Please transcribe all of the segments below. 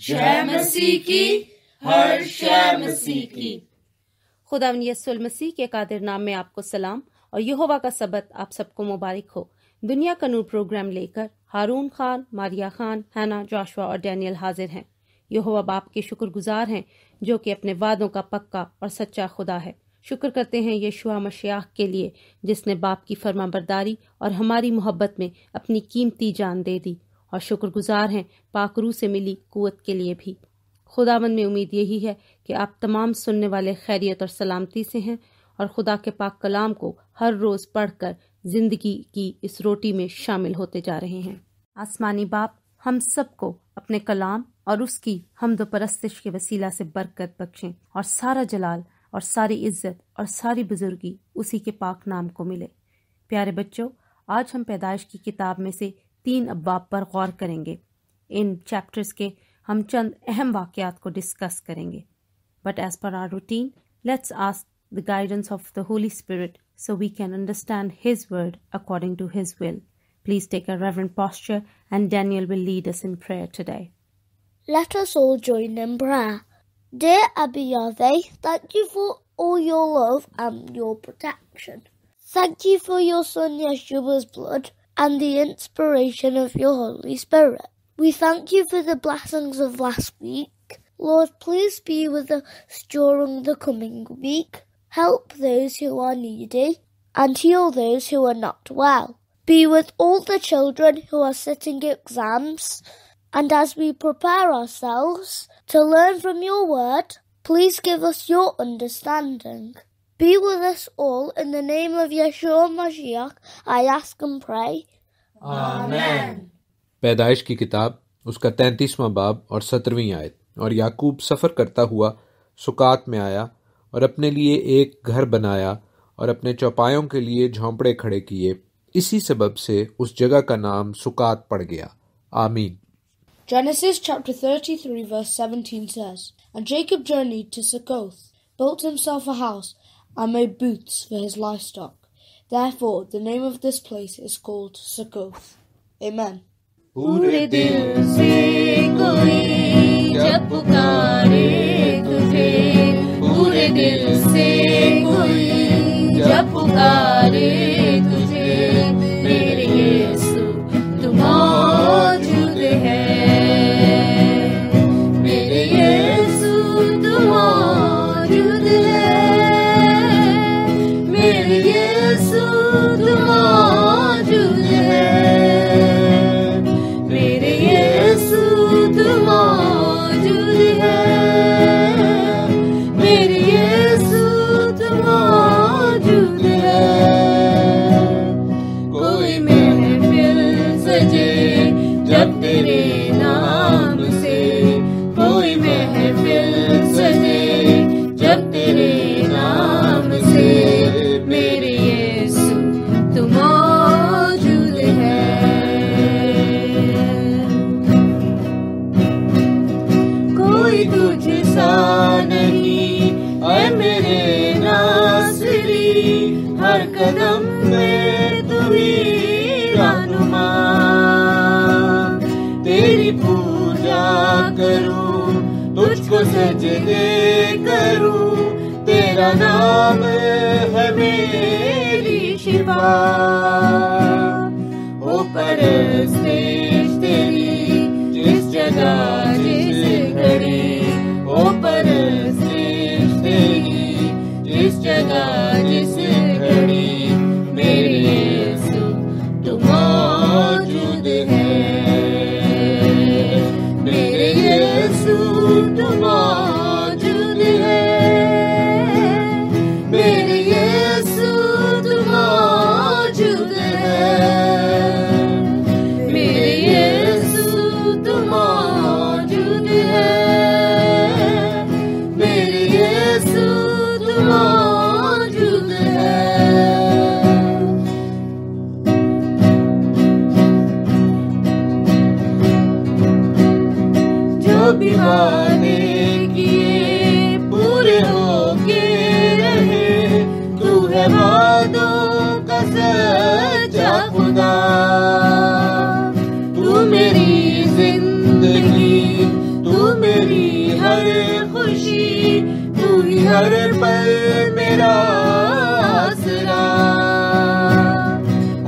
जय खुदा यसुल के कादिर नाम में आपको सलाम और यहोवा का सबत आप सबको मुबारक हो। दुनिया का नूर प्रोग्राम लेकर हारून खान, मारिया खान, हैना जोशवा और डैनियल हाजिर हैं। यहोवा बाप के शुक्रगुजार हैं, जो कि अपने वादों का पक्का और सच्चा खुदा है। शुक्र करते हैं यशुआ मशियाह के लिए, जिसने बाप की फर्मा बरदारी और हमारी मोहब्बत में अपनी कीमती जान दे दी। और शुक्रगुजार हैं पाकरू से मिली कुत के लिए भी। खुदावन में उम्मीद यही है कि आप तमाम सुनने वाले खैरियत और सलामती से हैं और खुदा के पाक कलाम को हर रोज़ पढ़कर ज़िंदगी की इस रोटी में शामिल होते जा रहे हैं। आसमानी बाप, हम सबको अपने कलाम और उसकी हमद परस्तिश के वसीला से बरकत बख्शें और सारा जलाल और सारी इज़्ज़त और सारी बुजुर्गी उसी के पाक नाम को मिले। प्यारे बच्चों, आज हम पैदाइश की किताब में से तीन अब्बाब पर गौर करेंगे इन चैप्टर्स के हम चंद अहम वाक़ात को डिस्कस करेंगे but as per our routine let's ask the guidance of the holy spirit so we can understand His word according to His will. Please take a reverent posture, and Daniel will lead us in prayer today. Let us all join in prayer. Dear Abby Yahweh, thank you for all your love and your protection. Thank you for your son Yeshua's blood and the inspiration of your Holy Spirit. We thank you for the blessings of last week. Lord, please be with us during the coming week. Help those who are needy and heal those who are not well. Be with all the children who are sitting exams. And as we prepare ourselves to learn from your word, please give us your understanding. Be with us all in the name of Yeshua Mashiach, I ask and pray. आमेन पैदाइश की किताब उसका तैंतीसवां बाब और सत्रहवीं आयत और याकूब सफ़र करता हुआ सुकात में आया और अपने लिए एक घर बनाया और अपने चौपायों के लिए झोंपड़े खड़े किए इसी सबब से उस जगह का नाम सुकात पड़ गया आमीन Genesis chapter 33 verse 17 says, And Jacob journeyed to Succoth, built himself a house, and made booths for his livestock. Therefore the name of this place is called Succoth. Amen. पूरे दिल से कोई जब पुकारे तुझे पूरे दिल से कोई जब पुकारे तुझे मेरे कदम में तू ही तेरी पूजा करूँ, तुझको सजदे करूँ। तेरा नाम है मेरी शिफा। ओ परस्तेश वादों का ज़िंदगी, तू मेरी हर खुशी, तू हर पल मेरा आसरा।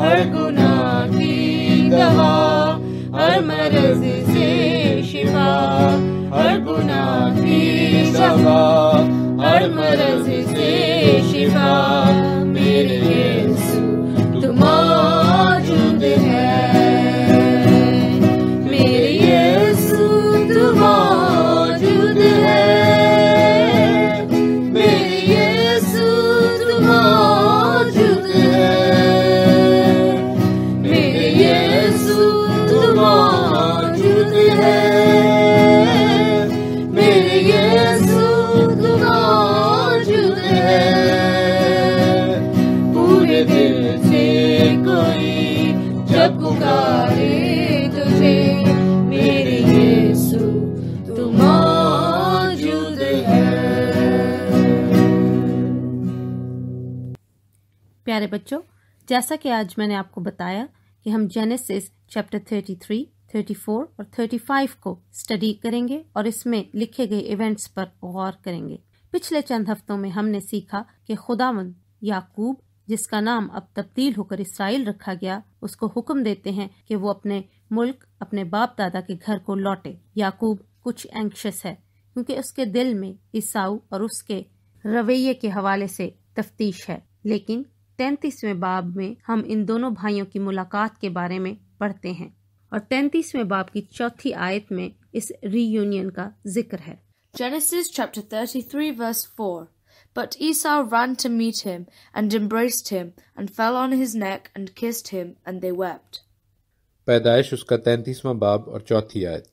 हर हर मरज की सवा हर मरज से शिफा। प्यारे बच्चों जैसा कि आज मैंने आपको बताया कि हम जेनेसिस चैप्टर 33, 34 और 35 को स्टडी करेंगे और इसमें लिखे गए इवेंट्स पर गौर करेंगे। पिछले चंद हफ्तों में हमने सीखा कि खुदावंद याकूब जिसका नाम अब तब्दील होकर इसराइल रखा गया उसको हुक्म देते हैं कि वो अपने मुल्क अपने बाप दादा के घर को लौटे। याकूब कुछ एंक्शस है क्योंकि उसके दिल में ईसाऊ और उसके रवैये के हवाले से तफ्तीश है लेकिन तैतीसवें बाब में हम इन दोनों भाइयों की मुलाकात के बारे में पढ़ते हैं और तैतीसवें बाब की चौथी आयत में इस रीयूनियन का ज़िक्र है Genesis chapter 33, verse 4. But Esau ran to meet him, and embraced him, and fell on his neck, and kissed him, and they wept. पैदाइश उसका तैंतीसवां बाब और चौथी आयत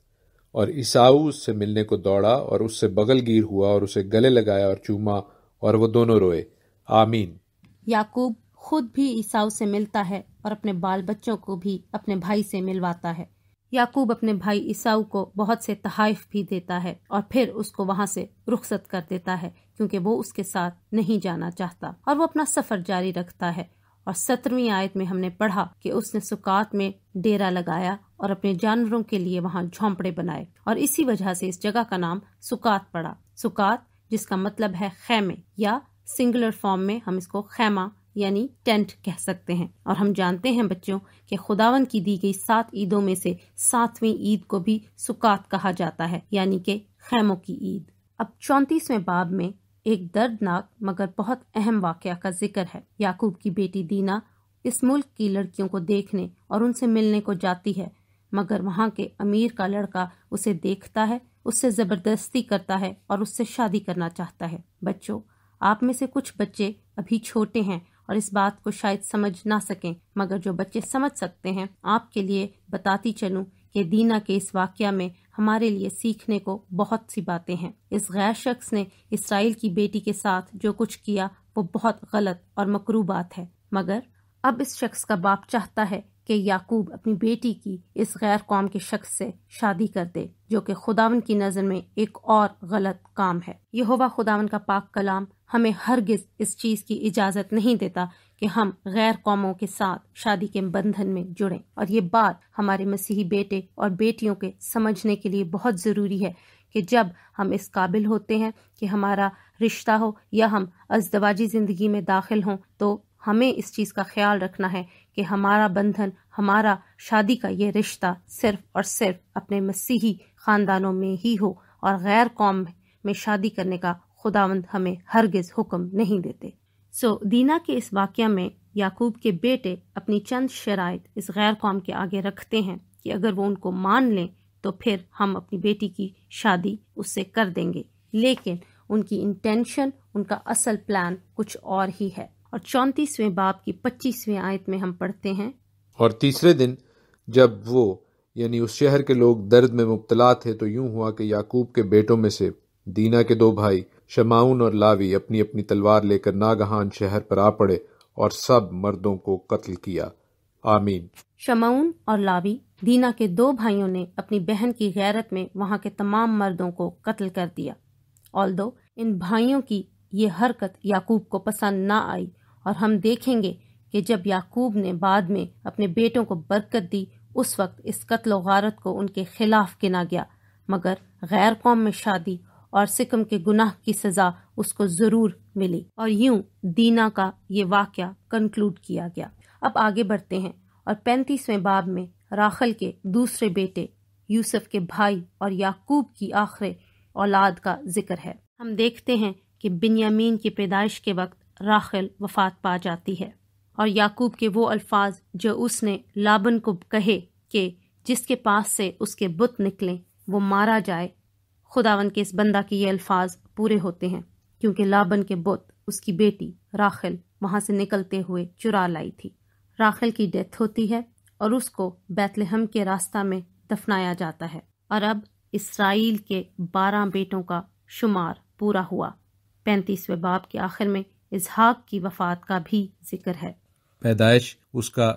और ईसाऊ उससे मिलने को दौड़ा और उससे बगलगीर हुआ और उसे गले लगाया और चूमा और वो दोनों रोए आमीन याकूब खुद भी ईसाऊ से मिलता है और अपने बाल बच्चों को भी अपने भाई से मिलवाता है। याकूब अपने भाई ईसाऊ को बहुत से तहाइफ भी देता है और फिर उसको वहाँ से रुखसत कर देता है, क्योंकि वो उसके साथ नहीं जाना चाहता। और वो अपना सफ़र जारी रखता है और सत्रहवीं आयत में हमने पढ़ा कि उसने सुकात में डेरा लगाया और अपने जानवरों के लिए वहाँ झोंपड़े बनाए और इसी वजह से इस जगह का नाम सुकात पड़ा। सुकात, जिसका मतलब है खैमे या सिंगुलर फॉर्म में हम इसको खैमा यानी टेंट कह सकते हैं। और हम जानते हैं बच्चों कि खुदावन की दी गई सात ईदों में से सातवीं ईद को भी सुकात कहा जाता है, यानी कि खैमों की ईद। अब चौंतीसवें बाब में एक दर्दनाक मगर बहुत अहम वाकया का ज़िक्र है। याकूब की बेटी दीना इस मुल्क की लड़कियों को देखने और उनसे मिलने को जाती है, मगर वहाँ के अमीर का लड़का उसे देखता है, उससे ज़बरदस्ती करता है और उससे शादी करना चाहता है। बच्चों आप में से कुछ बच्चे अभी छोटे हैं और इस बात को शायद समझ ना सकें, मगर जो बच्चे समझ सकते हैं, आपके लिए बताती चलूँ कि दीना के इस वाक्य में हमारे लिए सीखने को बहुत सी बातें हैं। इस गैर शख्स ने इसराइल की बेटी के साथ जो कुछ किया, वो बहुत गलत और मकरू बात है। मगर अब इस शख्स का बाप चाहता है कि याकूब अपनी बेटी की इस गैर कौम के शख्स से शादी कर दे, जो कि खुदावन की नज़र में एक और गलत काम है। यहोवा खुदावन का पाक कलाम हमें हरगिज इस चीज़ की इजाज़त नहीं देता कि हम गैर कौमों के साथ शादी के बंधन में जुड़ें। और ये बात हमारे मसीही बेटे और बेटियों के समझने के लिए बहुत ज़रूरी है कि जब हम इस काबिल होते हैं कि हमारा रिश्ता हो या हम अजदवाजी ज़िंदगी में दाखिल हों तो हमें इस चीज़ का ख्याल रखना है कि हमारा बंधन, हमारा शादी का ये रिश्ता सिर्फ़ और सिर्फ़ अपने मसीही ख़ानदानों में ही हो और गैर कौम में शादी करने का खुदावंद हमें हरगिज हुक्म नहीं देते। सो दीना के इस वाक्य में याकूब के बेटे अपनी चंद शराइत इस गैर कौम के आगे रखते हैं कि अगर वो उनको मान लें तो फिर हम अपनी बेटी की शादी उससे कर देंगे। लेकिन उनकी इंटेंशन उनका असल प्लान कुछ और ही है। और चौंतीसवें बाप की पच्चीसवें आयत में हम पढ़ते हैं। और तीसरे दिन जब वो यानी उस शहर के लोग दर्द में मुबतला थे तो यूँ हुआ कि याकूब के बेटों में से दीना के दो भाई शमाउन और लावी अपनी अपनी तलवार लेकर नागहान शहर पर आ पड़े और सब मर्दों को कत्ल किया। आमीन। शमाउन और लावी दीना के दो भाइयों ने अपनी बहन की गैरत में वहाँ के तमाम मर्दों को कत्ल कर दिया। ऑल इन भाइयों की ये हरकत याकूब को पसंद ना आई और हम देखेंगे कि जब याकूब ने बाद में अपने बेटों को बरकत दी, उस वक्त इस कत्ल गारत को उनके खिलाफ गिना गया। मगर गैर कौम में शादी और सिकम के गुनाह की सजा उसको ज़रूर मिली और यूँ दीना का ये वाक्य कंक्लूड किया गया। अब आगे बढ़ते हैं और पैंतीसवें बाब में राखल के दूसरे बेटे, यूसुफ के भाई और याकूब की आखिर औलाद का ज़िक्र है। हम देखते हैं कि बिन्यामीन की पैदाइश के वक्त राखिल वफात पा जाती है। और याकूब के वो अल्फाज जो उसने लाबन को कहे कि जिसके पास से उसके बुत निकले, वो मारा जाए। खुदावन के इस बंदा के ये अल्फाज पूरे होते हैं, क्योंकि लाबन के बुत उसकी बेटी राखिल वहाँ से निकलते हुए चुरा लाई थी। राखिल की डेथ होती है और उसको बैतलहम के रास्ता में दफनाया जाता है। और अब इसराइल के बारह बेटों का शुमार पूरा हुआ। पैंतीसवें बाब के आखिर में इजहाक की वफात का भी ज़िक्र है पैदाइश उसका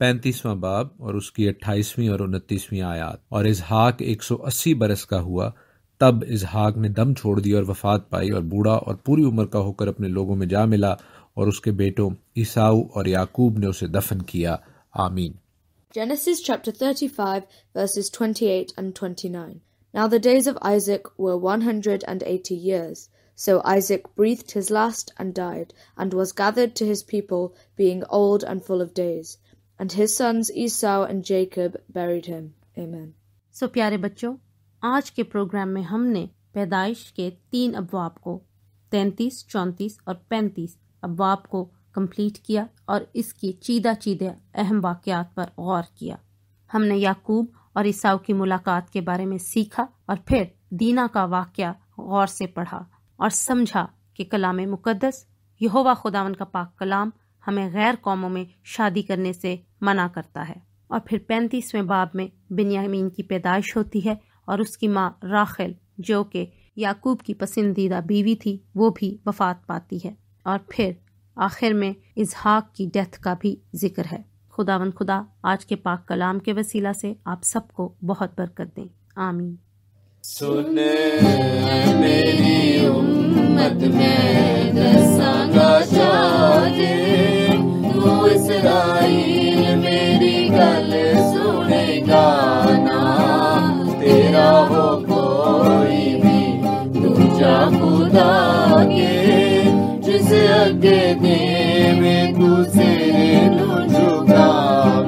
पैंतीसवां बाब और उसकी अट्ठाईसवीं और उनतीसवीं आयात और इजहाक 180 बरस का हुआ तब इजहाक ने दम छोड़ दी और वफात पाई और बूढ़ा और पूरी उम्र का होकर अपने लोगों में जा मिला और उसके बेटों ईसाऊ और याकूब ने उसे दफन किया आमीन Genesis chapter 35, verses 28 and 29. Now the days of Isaac were 180 years. So Isaac breathed his last and died, and was gathered to his people, being old and full of days. And his sons Esau and Jacob buried him. Amen. सो प्यारे बच्चों आज के programme में हमने पैदाइश के तीन अबवाब को तैंतीस चौंतीस और पैंतीस अबवाब को कंप्लीट किया और इसकी चीदा चीदे अहम वाकयात पर गौर किया हमने याकूब और ईसाऊ की मुलाकात के बारे में सीखा और फिर दीना का वाक्य गौर से पढ़ा और समझा कि कलाम मुकदस यहोवा खुदावन का पाक कलाम हमें गैर कौमों में शादी करने से मना करता है। और फिर पैंतीसवें बाब में बिन्यामीन की पैदाइश होती है और उसकी माँ राखिल, जो कि याकूब की पसंदीदा बीवी थी, वो भी वफात पाती है। और फिर आखिर में इजहाक की डेथ का भी ज़िक्र है। खुदावन खुदा, आज के पाक कलाम के वसीला से आप सबको बहुत बरकत दें। आमीन। सुन मेरी उम्मत में दसांगा शादे तू इसराइल मेरी गल सुनेगा ना तेरा हो कोई भी, दूजा खुदा के। जिस अगे देवे तू सिरे नु झुका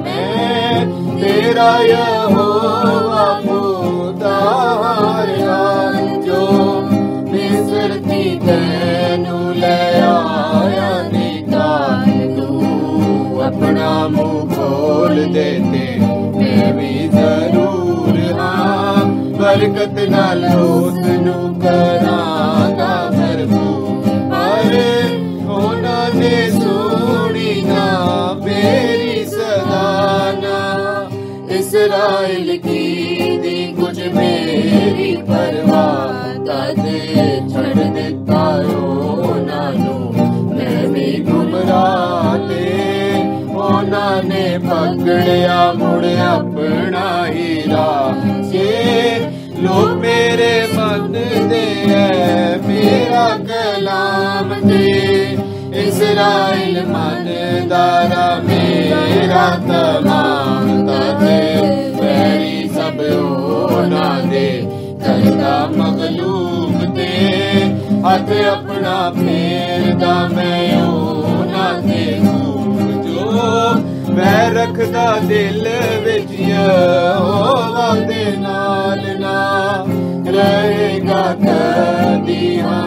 मैं, तेरा यहोवा खोल देते, मैं भी ज़रूर हाँ बरकत नाल दोस्त नु करांगा भरपूर। अरे होना ने सुनी ना, मेरी सदाना इसराइल की ਪਕੜਿਆ ਮੁੜ ਆਪਣਾ ਹੀਰਾ ਜੇ ਮੇਰੇ ਮਨ ਦੇ ਐ, ਮੇਰਾ ਕਲਾਮ ਤੇ ਇਸਰਾਇਲ ਮੰਨਦਾਰਾ ਮੇਰਾ ਤਮਾਮ ਤਦੇ ਵੈਰੀ ਸਭ ਉਹਨਾਂ ਦੇ। ਕਰਦਾ ਮਗਲੂਬ ਤੇ ਹੱਥ ਆਪਣਾ ਫੇਰਦਾ ਮੈਂ ਉਹਨਾਂ ਦੇ ਖੂਬ ਜੋ ਮੈਂ ਰੱਖਦਾ ਦਿਲ ਵਿੱਚ ਯਹੋਵਾ ਦੇ ਨਾਲ ਨਾ ਰਹੇਗਾ ਕਦੀ ਹਮੇਸ਼ਾ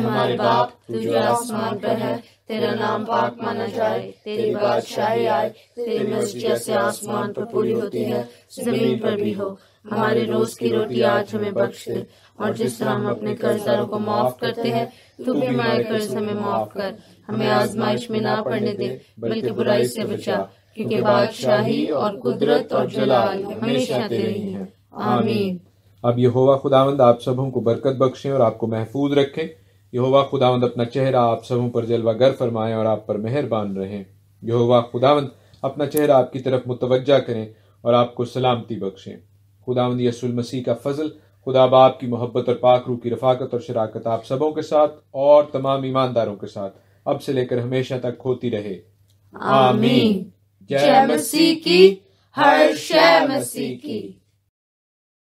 हमारे बाप, तू जो आसमान पर है, तेरा नाम पाक माना जाए, तेरी बादशाही आए, तेरी मर्ज़ी जैसे आसमान पर पूरी होती है, ज़मीन पर भी हो। हमारी रोज की रोटी आज हमें बख्श दे, और जिस तरह हम अपने कर्जदारों को माफ़ करते हैं, तू भी हमारे कर्ज हमें माफ़ कर। हमें आजमाइश में ना पड़ने दे, बल्कि बुराई से बचा, क्योंकि बादशाही और कुदरत और जलाल हमेशा तेरी है आमीन। अब यहोवा खुदावंद, आप सबों को बरकत बख्शे और आपको महफूज रखें। यहोवा खुदावंद अपना चेहरा आप सबों पर जलवा गर फरमाएँ और आप पर मेहरबान रहें। यहोवा खुदावंद अपना चेहरा आपकी तरफ़ मुतवज्जा करें और आपको सलामती बख्शें। खुदावंद यसुल मसीह का फजल खुदा बाप की मोहब्बत और पाखरू की रफाकत और शराकत आप सबों के साथ और तमाम ईमानदारों के साथ अब से लेकर हमेशा तक होती रहे। आमीन। जय मसीह की हर शय मसीह की।